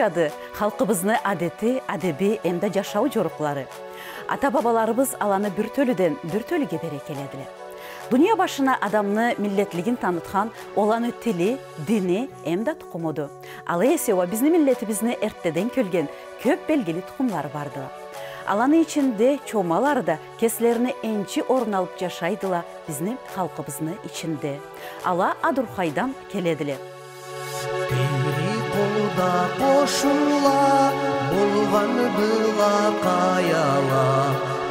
улугу чады халкыбыздын адети адеби эмда жашоо жорукулары ата бабаларыбыз аланы бир төлүдөн бир төлүгө бере келедилер дүйнө башына адамны миллетлигин тааныткан оланы тили дини эмда тукумуду ал эсе ооба биздин миллетибиздин эртеден келген көп белгилүү тукумлары бардыла аланы ичинде чомалар да кесилерине энчи орун алып жашайдыла биздин халкыбыздын ичинде ала адурхайдан келедиле колда кошула болгон была каяла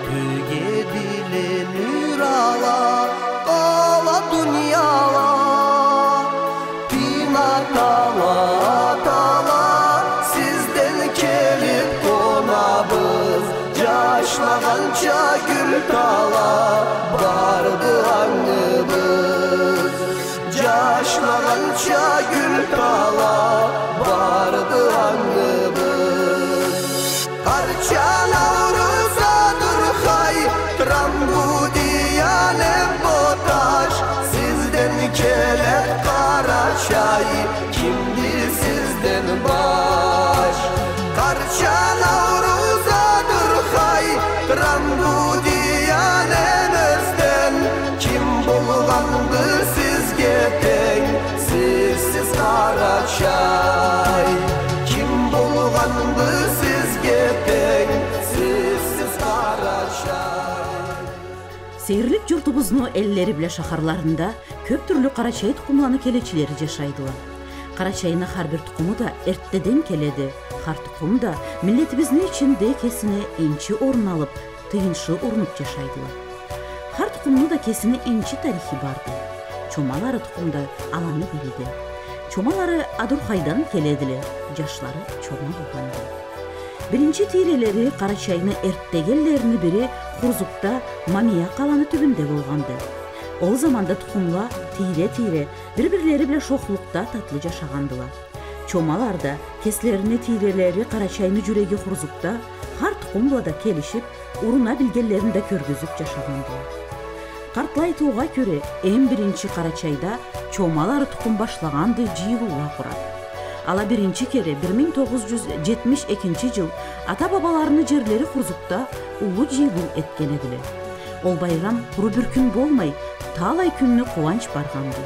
түге диле нур ала ала дуньяла тина тала тала сизден келип конабыз жашнаганча гүл тала барды аңыбыз жашнаганча гүл тала журтубуздун эллери биле шаһарларында көп чай тукумланы келечилери жашайдыла кара чайына ар бир тукуму да эртеден келеди ар тукум да миллетибиздин ичинде кесине энчи орун алып тыйынчы урунуп жашайдыла ар тукумдун да кесине энчи тарихи барды чомалары тукумда аланы билди чомалары адурхайдан келедиле жашлары чома болгонду биринчи тиирелери кара чайны эрттегенлеринин бири хурзукта мамия каланы түбүндө болгонду ол заманда тукумла тиире тиире бири бирлери биlen шохулукта татлуу жашагандыла чомалар да кесилерине тиирелери кара чайны жүрөги хурзукта ар тукумла да келишип уруна билгенлерин да көргөзүп жашагандыла картлай айтууга көрө эң биринчи кара чайда чомалар тукум башлаганды жыйылууга курат ала биринчи кере бир миң тогуз жүз жетимиш экинчи жыл ата бабаларынын жерлери хурзукта улуу жыйылуу эткен эдиле ол байрам куру бир күн болмой таалай күнүнө кубанч барганды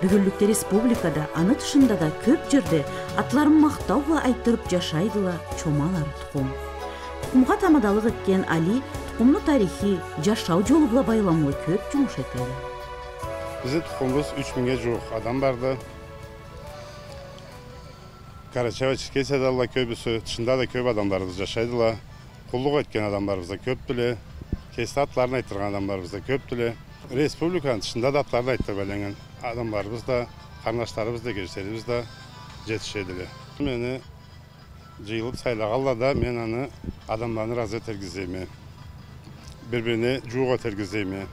бүгүнлүктө республикада аны тышында да көп жерде атларын менен айттырып жашайдыла чомалар тукум тукумга тамадалык эткен али тукумдун тарихи жашоо жолу була көп жумуш этели биздин тукумубуз үч миңге жуук адам барды карачаева черкесияда көбүсү тышында да көп адамдарыбыз жашайдыла кулдук эткен адамдарыбыз да көп беле кесте атларын айттырган адамдарыбыз да көп деле республиканын тышында да атларын айттырып эленген адамдарыбыз да карындаштарыбыз да да жетишет эле мени жыйылып сайлаганда да мен аны адамдарды ыраазы этергизейми бири бирине жууга тергизейми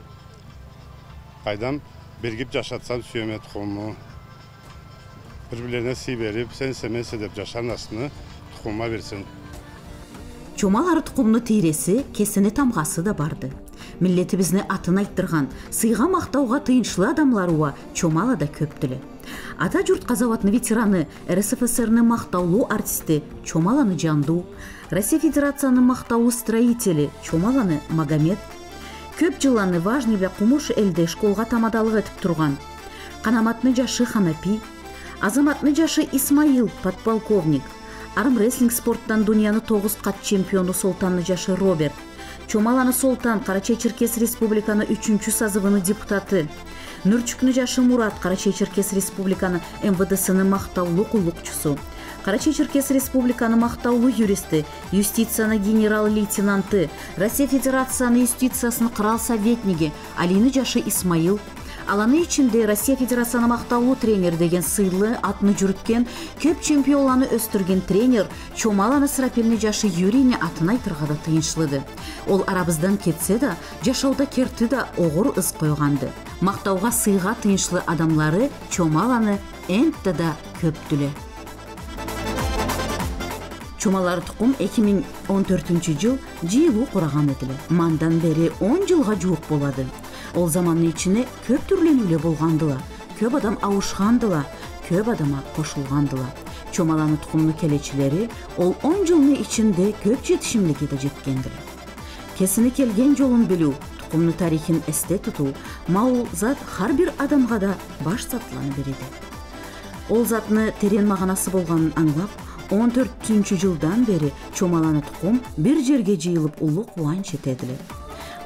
кайдам биригип жашатсам сүйөм тукумуму бири бирлерине сый сенсе менсе деп жашанасыны тукумума берсин чомал ары тукумдун тииреси кесине тамгасы да барды миллетибиздин атын айттырган сыйга мактоого тыйынчлуу адамдар уба чомала да көп деле ата журт каза абадынын ветераны рсфсрнын мактаулуу артисти чомаланы жандуу россия федерациянын мактаулуу строители чомаланы магомед көп жыл аны важный эле кумуш элде школго тамадалык этип турган канаматтын жашы ханапи азаматтын жашы исмаил подполковник. Армрестлинг спорттон дүйнөнүн тогуз кат чемпиону солтандын жашы роберт. Чомаланы солтан кара чай черкес республиканын үчүнчү созывынын депутаты. Нурчуктун жашы мурат кара чай черкес республиканын мвдсынын мактаулуу куллукчусу кара чай черкес республиканын мактаулуу юристи юстициянын генерал лейтенанты россия федерациянын юстициясынын кырал советниги алинин жашы исмаил аланы ичинде россия федерациянын мактаулуу тренер деген сыйлы атын жүрүткөн көп чемпионлорну өстүргөн тренер чомаланы срапелни жашы юрийни атын айтырга да тыйынчлыды ол арабыздан кетсе да жашоодо керти да огур ыз койганды мактоого сыйга тыйынчлы адамдары чомаланы энтте да көптү эле чумалар тукум эки миң он төртүнчү жыл жыйылуу кураган эдиле мандан бери он жылга жуук болду ол замандын ичине көп түрленүүлөр болгондула көп адам абышкандыла көп адама кошулгандыла чомаланы тукумну келечилери ол он жылдын ичинде көп жетишимдикке да жеткендир кесини келген жолун билүү тукумну тарихин эсте тутуу макул зат ар бир адамга да баш сатыланы береди ол затны терең маанасы болгонун аңлап он төртүнчү жылдан бери чомаланы тукум бир жерге жыйылып улуу кубанч этет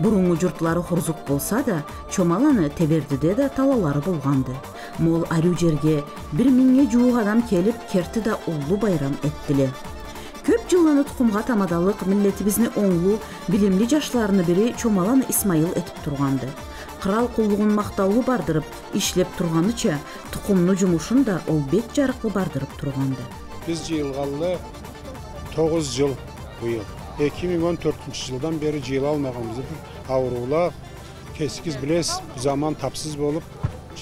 эле бурунку журтлары хурзук болсо да чомаланы тебердиде да талаалары болгонду могул арүү жерге бир миңге жуук адам келип керти да улуу байрам этти эле көп жыланы тукумга тамадалык миллетибиздин оңлуу билимли жаштарынын бири чомаланы исмайыл этип турганды крал кулдугун мактаулуу бардырып иштеп турганыча тукумнун жумушун да ол бет жарыклуу бардырып турганды биз жыйылгалы тогуз жыл быйыл эки миң он төртүнчү жылдан бери жыйыла алмаганбыз аурулар кесикиз билесиз заман тапсыз болуп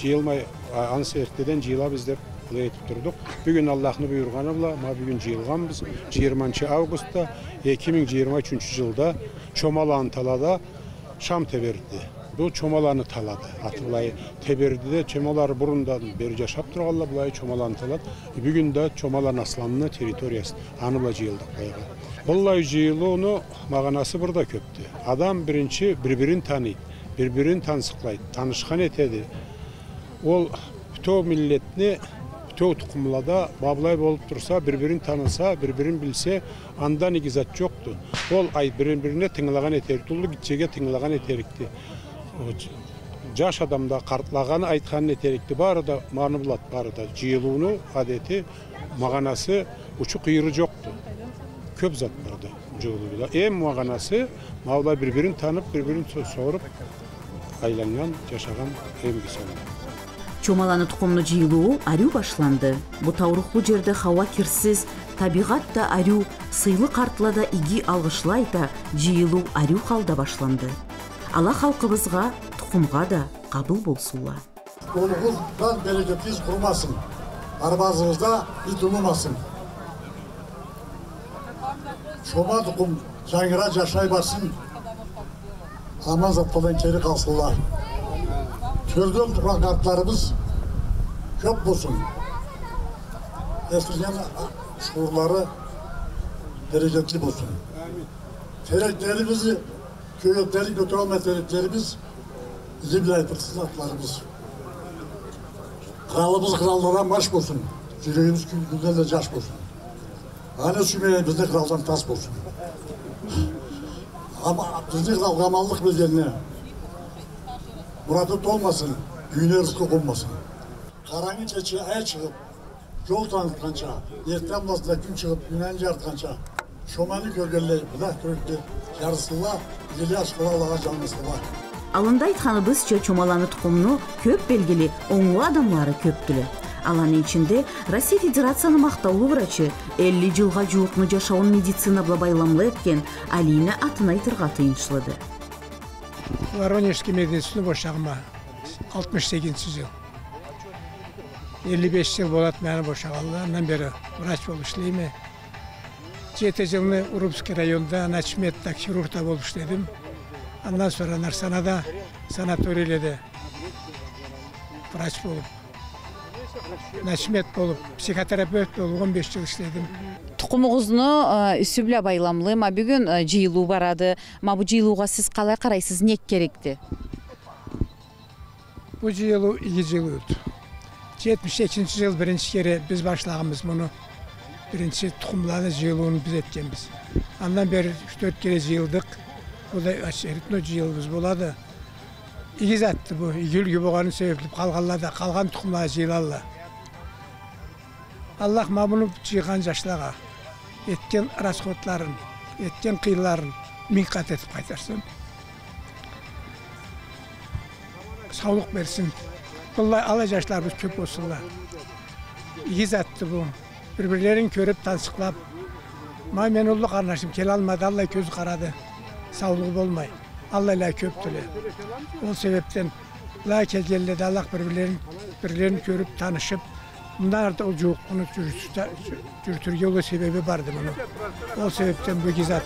жыйылмай анысы эртеден жыйылабыз деп эле айтып турдук бүгүн аллахтын буйруганы була мына бүгүн жыйылганбыз жыйырманчы августта эки миң жыйырма үчүнчү жылда чомалаан талаада шам теберди бул чомаланы талады аты былай тебердиде чомалар бурундан бери жашап турганlar былай чомаланы талады бүгүн да чомалан асланына территориясы аны була жыйылдык баягы булай жыйылууну маанасы бирда көптү адам биринчи бири бирин тааныйт бири бирин тансыклайт таанышкан этеди ол бүтөө миллетни бүтөө тукумлада бабылай болуп турса бири бирин тааныса бири бирин билсе андан игизат жокту ол ай бири бирине тыңлаган этерикти улуу кичиге тыңлаган этерикти жаш адамда картлаган айткан этерикти баары да мааны булат баары да жыйылуунун адети маанасы учу кыйыры жокту көп зат бар да жыйылууда эң маанасы маалай бири бирин таанып бири бирин сооруп айланган жашаган эң чомаланы тукумну жыйылуу арүү башланды. Бу тавруктуу жерде хаба кирсиз табигат да арүү сыйлык артыла да иги алгышлы айта жыйылуу арүү калда башланды. Ала халкыбызга тукумга да кабыл болсуңла улугуздан берекетибиз курумасын арбазыбызда ит улумасын. Şomadikum yangıraç yaşay basın. Aman zattadan geri kalsınlar. Türdüm plakatlarımız çok bulsun. Eskiden şuurları derecetli bulsun. Tereklerimizi, köyükleri götürme tereklerimiz bizim layıklıksız atlarımız. Kralımız krallara maç bulsun. Cüreyimiz gündemde caş bulsun. Күлгенде де жаш болсын аны сүймеген бізді кралдан тас болсын. Бізді крал амандық бергеніне мұраты толмасын үйіне рызқы қонбасын. Қараңғы кече ай шығып жол танытқанша ертең басында күн шығып дүниені жарытқанша шоманы көргенлей мына көрікте жарысыла ели ашқылалаға жалмысыла алында айтканыбызча чомаланы тукумну көп белгили оңлуу адамдары көптү алардын ичинде россия федерациянын мактаулуу врачы элүү жылга жуукну жашоонун медицина менен байламлуу эткен алина атын айтырга тыйынчылады воронежский медицина бошогума алтымыш сегизинчи жыл. Элүү беш жыл болот мени бошогонго андан бери врач болуп иштейм жети жылны урупский районунда начметта хирургда болуп иштедим андан sonra нарсанада врач болуп начмет болуп психотерапевт он беш жыл иштедим тукумуңузду үсү эле байламлуу мына бүгүн жыйылуу барады мына бул жыйылууга сиз калай карайсыз эмне керекти бул жыйылуу иги жыйылуу жетимиш экинчи жылы биринчи кере биз башлаганбыз муну биринчи тукумларды жыйылууну биз эткенбиз андан бери үч төрт кере жыйылдык бул очередной жыйылыбыз болду иги затты бул игилүү болгону себептелип калганлар да калган тукумдар жыйылалар аллах мына муну жыйган жаштарга эткен расходларын эткен кыйларын миң кат этип кайтарсын саулык берсин булай ала жаштарыбыз көп болсунлар иги затты бул бири бирлерин көрүп тансыклап мына менин улуу карындашым келе алмады алла эле ол себептен былай келгенлерде аллах бири бирлерин бирлерин көрүп таанышып мындай ол жуукуну жүртүргө себеби барды муну ол себептен бекизат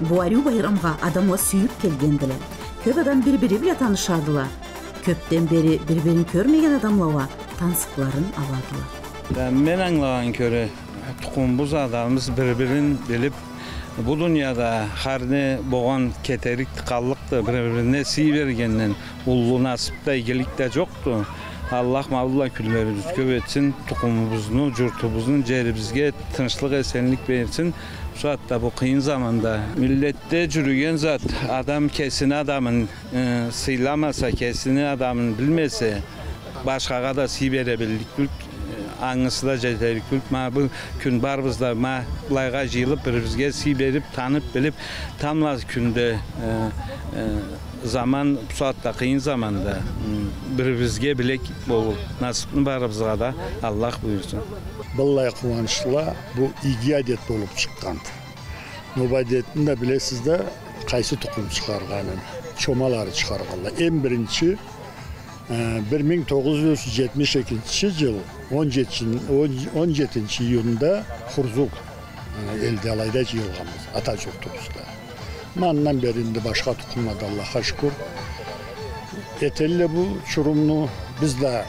бул арүү байрамга адамга сүйүп келген деле көп адам бири бири менен таанышадылар көптөн бери бири бирин көрмөгөн адамларга тансыкларын алардылар Yani men anlagan köre tukumbuz adamımız bir-birin bilip bu dünyada harni boğan keterik tıkallıktı bir-birine siy bergenden ullu nasipte iyilik de yoktu. Allah mavlulla küllerimiz köp etsin, tukumumuzni, jurtumuzni, jeribizge tinchlik, esenlik bersin. Şu hatta bu kıyın zamanda millette jürügen zat adam kesini adamın e, sıylamasa, kesini adamın bilmese başkaga da siy berebildik bilip аңысы да жетерлік біліп ма бұл күн барбызда ма былайға жиылып бір бізге сый беріп танып біліп тамла күнде ә, ә, заман саатта қиын заманда бір бізге білек болу насыптың барыбызға да аллах бұйырсын iyi adet olup çıkan. Bu adetin de bilesiz de kaysı tukum çıkarganın, çomaları çıkarganlar. En birinci e, 1972 yıl 17. 17. yılında Xurzuk elde alaydaki yılgamız Atatürk tutusta. Mandan beri indi başka tutunmadı Allah'a şükür. Yeterli bu çurumlu biz de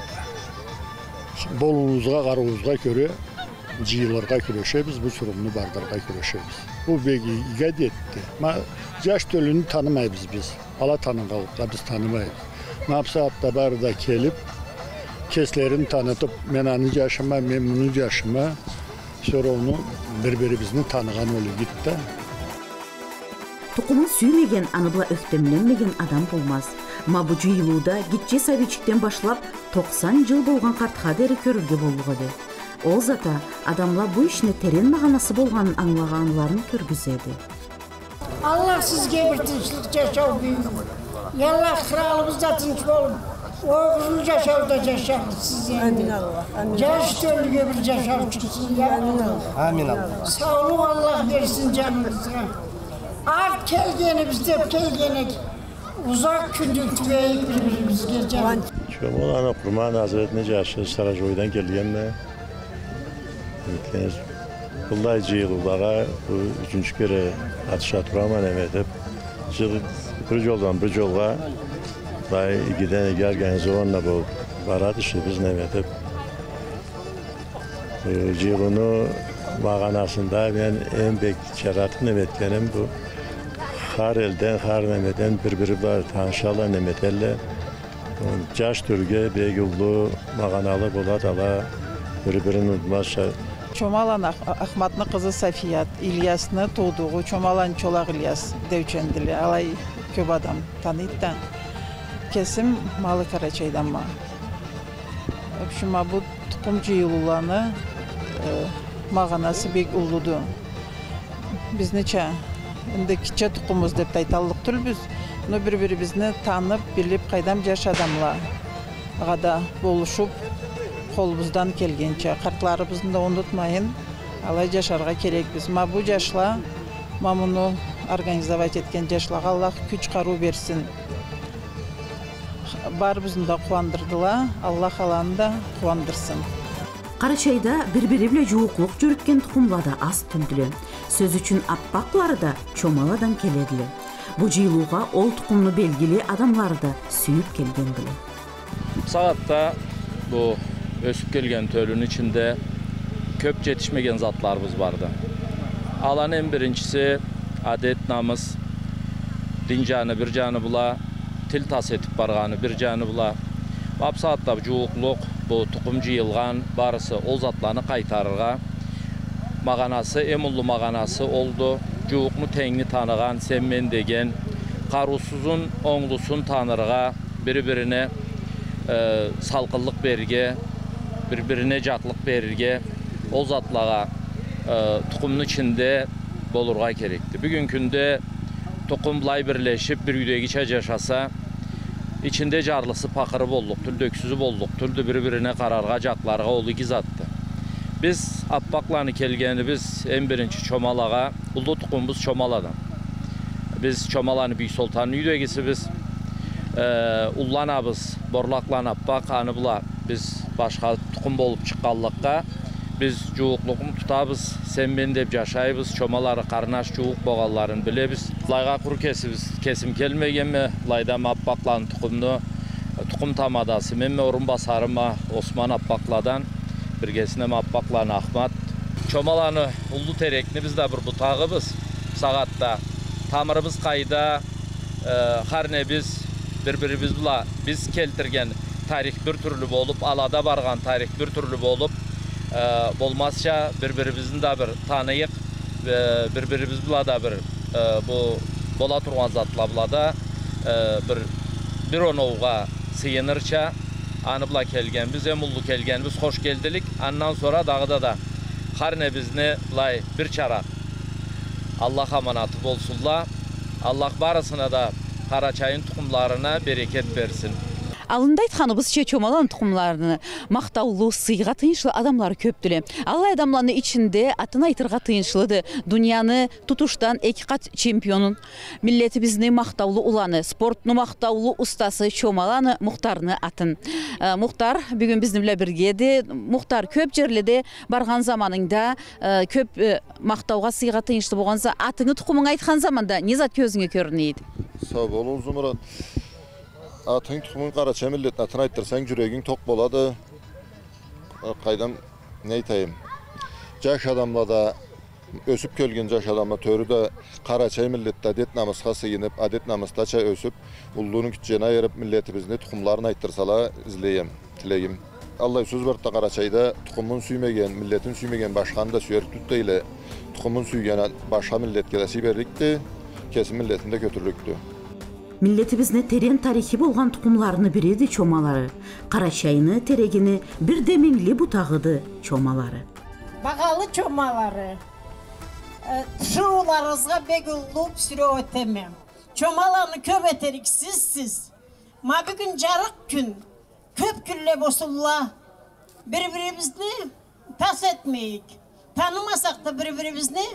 bolumuzga, qarğımızga göre ciyılarga köreşebiz, bu çurumlu bardarga köreşebiz. Bu begi iqad etdi. Ma yaş tölünü tanımayız biz. Ala tanıqalıqla biz tanımayız. Ne yapsa hatta barda kelip keslerini tanıtıp men anı yaşıma, men bunu yaşıma sonra onu bir-birimizni tanıgan olup gitti. Tukumun süymegen, anıbla öktemlenmegen adam bolmaz. Ma bu juyuluda gitçe Sovetçikten başlap 90 жыл болгон картка дери көрүүгө болдук эди. Ол зата адамлар bu ишне терен маганасы болгонун аңлаганларын көргүзөдү. Allah sizge bir tinçlik yaşav büyük. Allah kralımız zaten kim oğlum. Oğlunuz yaşarda yaşar siz yani. Amin Allah. Amin. Genç döndü öbür yaşar çıksın ya. Amin Allah. Amin Allah. Sağlık Allah versin canınıza. Art kelgeni biz de kelgenek. Uzak kündük tüveyip birbirimiz geleceğim. Çoğumun ana kurma Hazret Nece Yaşar Saracoy'dan geldiğimle. Ülkeniz Kullay Cihil Ulağa, bu üçüncü kere atışa turaman evet hep. Cihil bir yoldan bir yolga dayı giden gelgen zamanla bu barat işte biz ne yapıp ee, Cihunu mağanasında ben en büyük çaratı nemetkenim bu. Har elden, har nemeden birbirler tanışala nemetelle. Caş türge, beygullu, mağanalı buladalar. Birbirinin unutmaz Чомалан Ах- Ахматны кызы Сафият, Ильясны туудугу Чомалан Чолак Ильяс деүчендиле. Алай көп адам таныйт да. Кесим Малы Карачайдан ма. Общема бу тукум жыйылууланы маганасы бек уллуду. Биз нече инде киче деп айталык түрбүз. Но бири-бирибизни таанып, билип, кайдам жаш адамла гада болушуп, қолымыздан келгенше қартларыбызды да ұмытмайын алай жашарға керекпіз ма бұл жашла ма мұны организовать еткен жашлаға аллах күч қару берсін барыбызды да қуандырдыла аллах аланы да қуандырсын Карачайда бири-бири биле жууклук жүрүткөн тукумлар да аз түндүлө. Сөз үчүн аппаклары да чомаладан келедиле. Бу жыйылууга ол тукумну белгили адамдары да сүйүп келген беле. Sağatta bu ösüp gelgen tölün içinde köp yetişmegen zatlarımız vardı. Alan en birincisi adet namız, dincanı bir canı bula, til tas etip barğanı bir canı bula. Bap saatta juukluk, bu tukum jıyılgan barısı ol zatlarını qaytarırga. Mağanası, emullu mağanası oldu. Juuknu tengni tanıgan, sen men degen, qarusuzun, oңlusun tanırga, biri-birine e, salqıllıq berge, bir-birine catlıq verirge, o zatlağa e, tukumun içinde bolurga gerekti. Bugünkünde tukumlay birleşip bir yüdegi yaşasa, içinde carlısı pakırı bolluktur, döksüzü bolluktur, bir-birine kararga, caklarga olu gizattı. Biz appaklanı kelgeni biz en birinci çomalağa, ulu tukumumuz çomaladan. Biz çomalanı Büyük Sultan'ın yüdegisi biz e, ullanabız, borlaklan appak, anı bula biz başka tukum bolup çıqqanlıqqa biz juuqluğunu tutabız, sen men dep yaşaybız, çomalары qarnaş juuq boğalların bilebіз. Layga kuru kesimiz, kesim kelmegenme, layda appaklan tukumnu, tukum tamadası, memme orun basarıma Osman Appaqladan birgesine Mabbaklan Ahmet. Çomalanı ullu terekni biz de bir butağımız sagatta. Tamırımız kayda e, her ne biz birbirimiz türlü bolup alada bargan tarih bir türlü bolup e, bolmazsa birbirimizin de bir tanıyık ve birbirimiz bula da bir e, bu bola turgan zatla bula da e, bir bir onouğa sıyınırça anı bula kelgen biz emullu kelgen biz hoş geldilik ondan sonra dağda da her ne bizni bulay bir çara Allah amanatı bolsunlar Allah barısına da Karaçayın tuxumlarına bereket versin. Alında aytxanыбызча чомалан tuxumlarını maqtavlı, sıyğa tıyınçlı adamlar köptülü. Allah adamlarının içinde atını aytırğa tıyınçlıdı. Dünyanı tutuştan iki kat çempionun, milletimizni maqtavlı ulanı, sportunu maqtavlı ustası çomalanı muhtarını atın. E, muhtar bugün bizimle birgedi. Muhtar köp жерледе барған zamanında e, köp e, maqtavға sıyğa tıyınçlı болғанса атыңы тұқымың айтқан заманда не зат көзіңе көрінейді? Sağ olun Zumurat. Atın tuxumun Qaraçay millətinə aytdırsang yürəyin toq boladı. Qaydan nə etəyim? Caş adamla da ösüp kölgün caş adamla törü də Qaraçay millətdə adet namaz namısqa sıyınıb, adet namıstaça ösüb, ulluğunu küçənə ayırıb millətimizni tuxumlarını aytdırsala izləyim, tiləyim. Allah söz var da Qaraçayda tuxumun süymegen, milletin süymegen başkanı da süyer tuttu ile tuxumun süygen başka millet gelesi birlikti, kesin milletinde götürlüktü. Milletimizni teрең тарихи болгон тукумларынын бириди чомалары. Карачайыны, терегини, бир демиңли бутагыды чомалары. Bagalı çomaları. E, Şularınızga begüllük süre ötemem. Çomalarını köp eterik siz siz. Ma bir gün carık gün köp külle bosulla. Birbirimizni tas etmeyik. Tanımasak da birbirimizni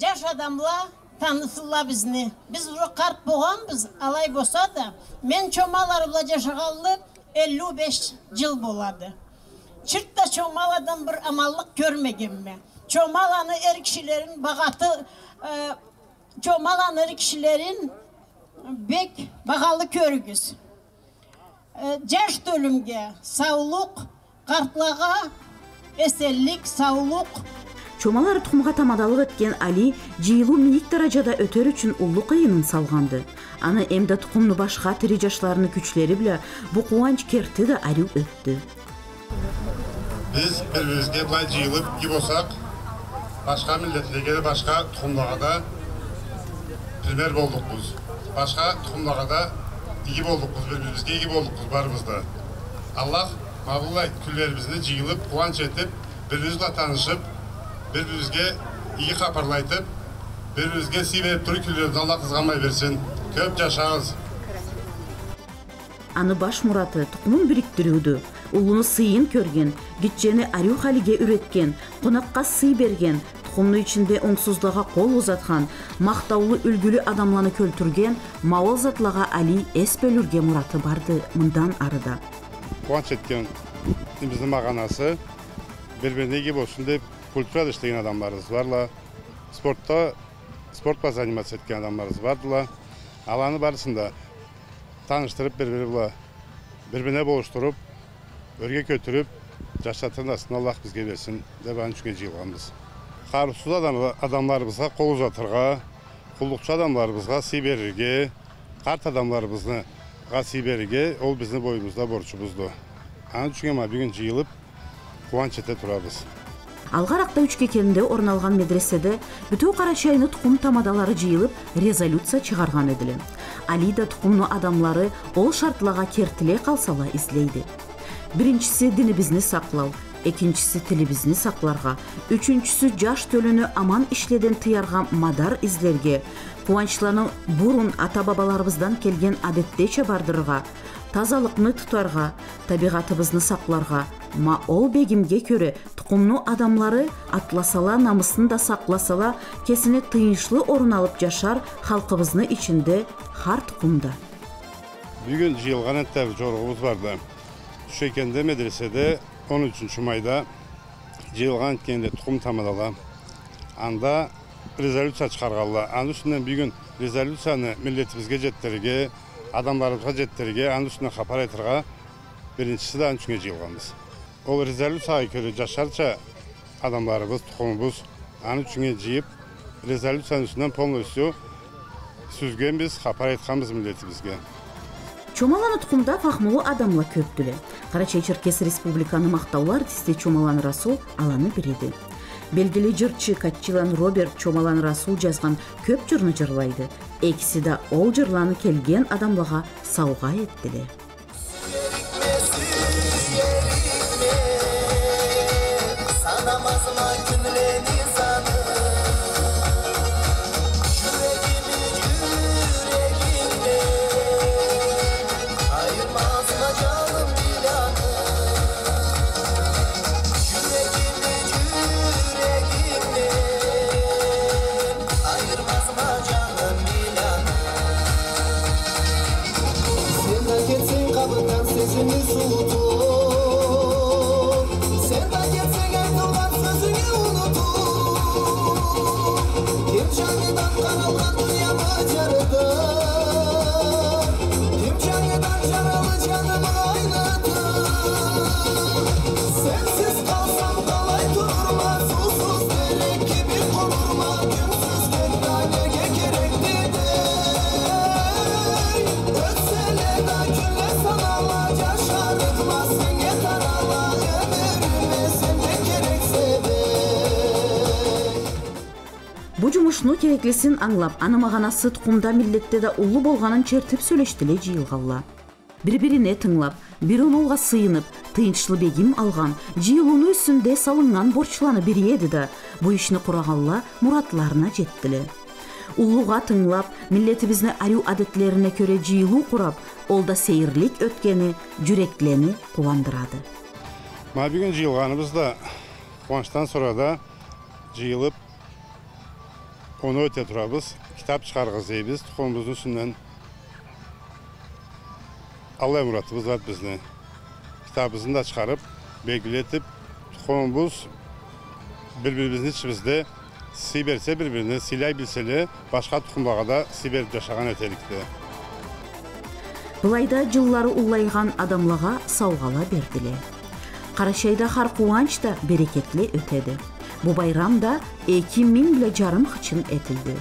Caş adamla tanısınlar bizni. Biz kart boğanbız alay bolsa da men çomalarımla yaşayalı 55 yıl boladı. Çırtta çomaladan bir amallık görmegim ben. Çomalanı er kişilerin bagatı e, çomalanı er kişilerin bek bagalı körgüz. E, Caş dölümge sağlık, kartlağa, esellik, sağlık, Чомалар тукумга тамадалык эткен Али жыйылуу мийик даражада өтөр үчүн улуу кыйынын салганды. Аны эмде тукумну башка тири жаштарынын күчлери биле бу кубанч керти да арю өттү. Biz bir-birimizge былай жыйылып ий болсак, башка миллетлерге де башка тукумдарга да пример болдукпуз. Башка тукумдарга да ии болдукпуз, бири-биримизге ии болдукпуз барыбыз да. Аллах мабылай күллерибизди жыйылып, кубанч этип, бири-бирибиз bilan таанышып, бири-биримизге ии капарлайтып, бири-биримизге сый берип туруп күллерибизди Аллах кызганмай берсин. Көп жашаңыз. Аны баш мураты тукумун бириктирүүдү, улуну сыйын көрген, гитчени арю халиге үйреткен, конакка сый берген, тукумну ичинде оңсуздууга кол узаткан, мактаулуу үлгүлүү адамланы көлтүрген Мавол затлага Али эс бөлүргө мураты барды мындан арыда. Кубанч эткен биздин маганасы бири-бирине ие болсун деп культурада иштеген адамдарыбыз барла. Спортто спортпа заниматься эткен адамдарыбыз бардыла. Аланы барысында тааныштырып бири-бири була бири-бирине болуштуруп, өргө көтүрүп, жашатын астын Аллах бизге берсин деп анын үчүн жыйылганбыз. Карусуз адам, адамдарыбызга кол узатырга, кулдукчу адамдарыбызга сый берирге, карт адамдарыбызга сый берирге ол биздин боюбузда борчубузду. Анын үчүн эми бүгүн жыйылып кубанч эте турабыз. Алгаракта үч кекенде орун алган медреседе бүтүү карачайны тукум тамадалары жыйылып резолюция чыгарган эдиле. Али да тукумну адамлары ол шартлага кертиле калсала излейди. Биринчиси динибизни саклау, экинчиси тилибизни сакларга, үчүнчүсү жаш төлөнү аман ишледен тыярга мадар излерге, кубанчланы бурун ата бабаларыбыздан келген адеттече бардырга, тазалыкны тутарга, сакларга, ма ол бегимге көрө тукумну адамлары атласала намысын да сакласала кесине тыйынчлы орун алып жашар халкыбыздын ичинде хар тукумда Бүгін жиылған әттәбі жорғымыз барды. Шекенде медреседе 13 майда жиылған кенде тұқым тамадала. Анда резолюция шығарғалы. Анды үстінен бүгін резолюцияны милletімізге жеттерге, адамдарыбызга жеттерге анын үстүнө хапарайырга биринчиси дааны үчүнө жыйылганбыз. Бул резолюцияга көрө жашарча адамдарыбыз тукумубуз анын үчүне жыйып резолюциянын үстүнөн полностью сүзгөнбүз капар айтканбыз милдетибизге чомаланы тукумдап ахмолу адамга кара караче чиркес республиканын мактаулуу артисти чомалан расул аланы биреди белгилүү жырчы катчилан роберт чомалан расул жазган көп жырны жырлайды. Экиси да ол жырланы келген адамларга сауга эттиле бул жумушну керектесин аңлап аны маганасы тукумда миллетте да улуу болгонун чертип сүйлөштү эле жыйылганла бири бирине тыңлап бир оноого сыйынып тыйынччыл бегим алган жыйылуунун үстүндө салынган борчуланы бериеди да бул ишни кураганла муратларына жеттиле улууга тыңлап миллетибиздин арю адеттерине көрө жыйылуу курап ол да сейирлик өткени жүректилени кубандырады мына бүгүн жыйылганыбыз да кубанычтан сурада жыйылып оны өтө турабыз китап чыгаргыз дейбиз тукумубуздун үстүнөн алла муратыбыз бар биздин китабыбызды да чыгарып белгилетип тукумубуз бири бирибиздин ичибизде сый берсе бири бирине сыйлай билсе эле башка тукумдарга да сый берип жашаган этелик да Былайда жыллары улайган адамларга саугала бердиле. Карачайда хар кубанч да берекетле өтеди. Бу байрамда 2 миң биле жарым хычын этилди.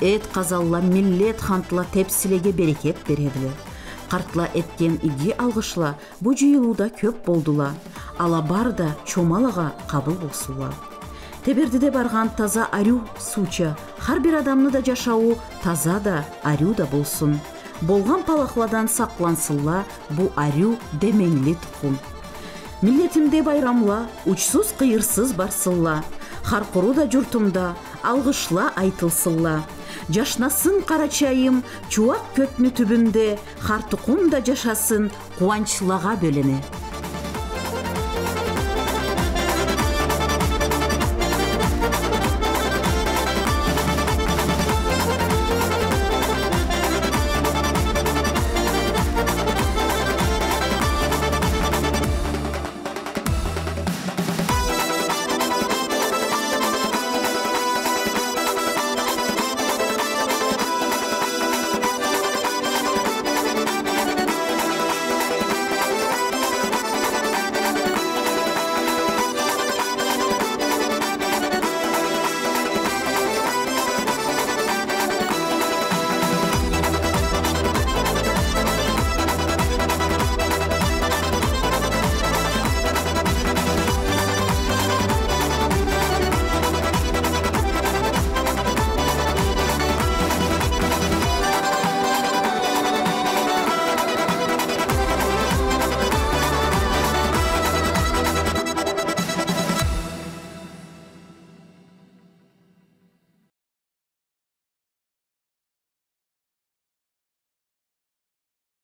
Эт казалла миллет хантла тепсилеге берекет бередиле. Картла эткен иги алгышла бу жыйылууда көп болдула. Ала бар да чомалага кабыл болсула. Тебердиде барган таза арю сууча, ар бир адамны да жашауы таза да арю да болсун. Болгон палахладан саклансынла бу арю демеңли тукум. Миллетимде байрамла, учсуз кыйырсыз барсынла. Харкуру да журтумда, алгышла айтылсынла. Жашнасын карачайым, чуак көтмү түбүндө, хартукум да жашасын, кубанчлага бөлөнө.